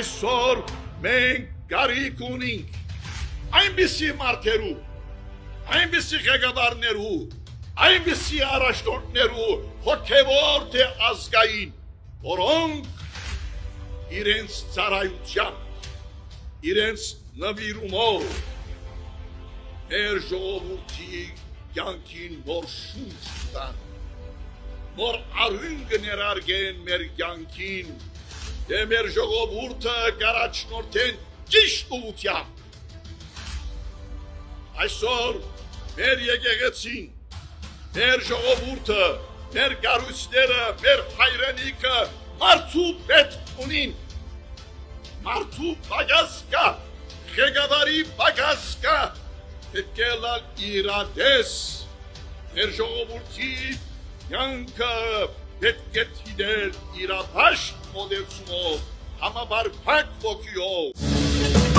այսօր մենք կարիք ունենք այնպիսի մարդերու, այնպիսի ղեկավարներու, այնպիսի առաջնորդներու հոգևոր թե ազգային, որոնք իրենց ծառայությամբ, իրենց նվիրումով մեր ժողովրդի կյանքին նոր շունչ տան, նոր արույն կներարգեն մեր կյանքին, թե մեր ժողովուրդը կարաչնորդեն ճիշտ ուղությամբ։ Այսօր մեր եկեղեցին, մեր ժողովուրդը, մեր գարույցները, մեր հայրենիքը մարդու պետք ունին։ Մարդու պագազ կա, ղեկավարի պագազ կա, պետք է լալ իրադես, մեր ժողովուրդի յանքը պետք է թիդել իրապաշտ もでくも、浜丸パッコキよ。